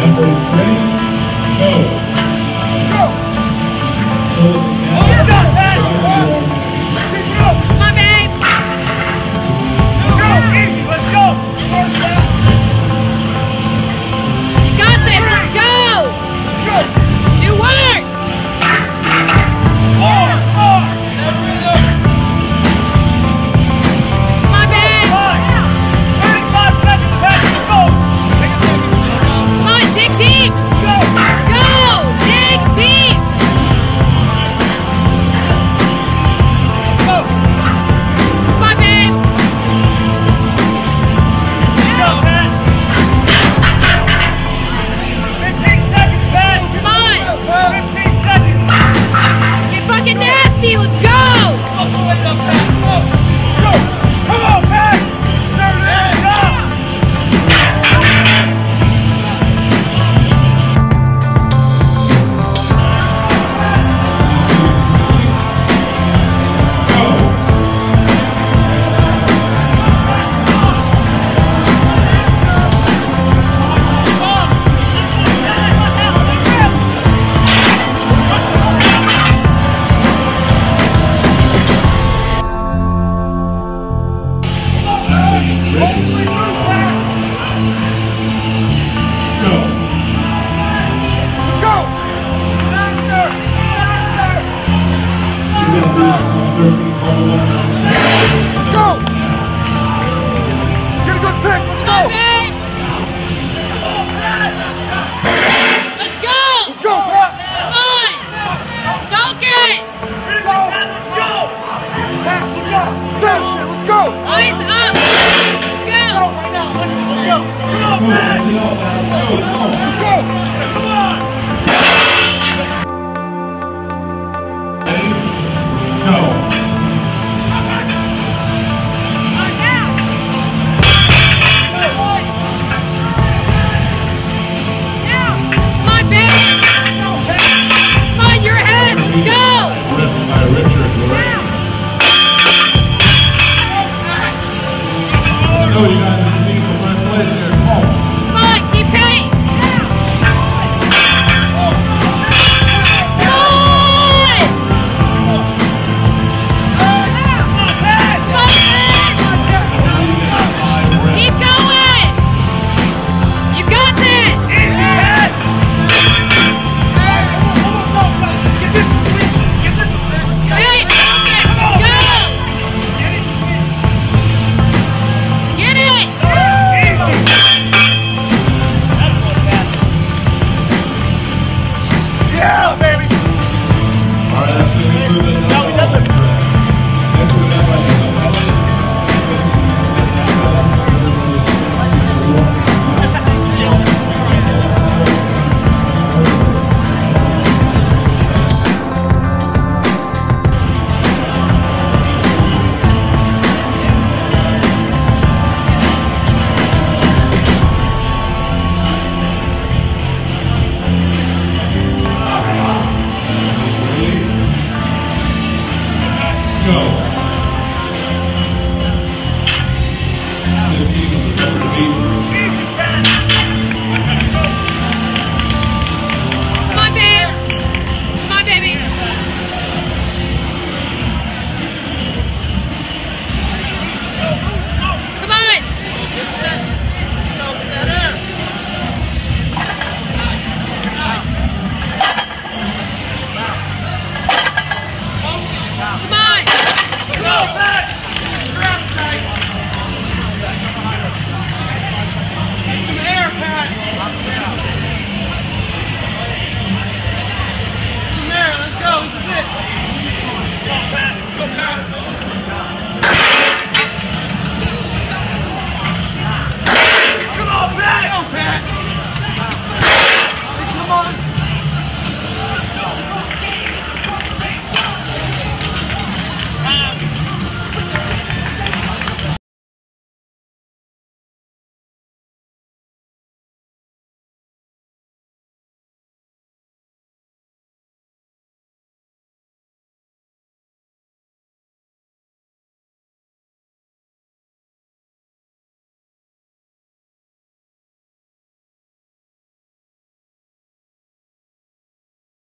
Number three, go. Let's go! Finish. Let's go. Eyes up. Let's go. Go right now. Let's go. Come on, man. Let's Go. you!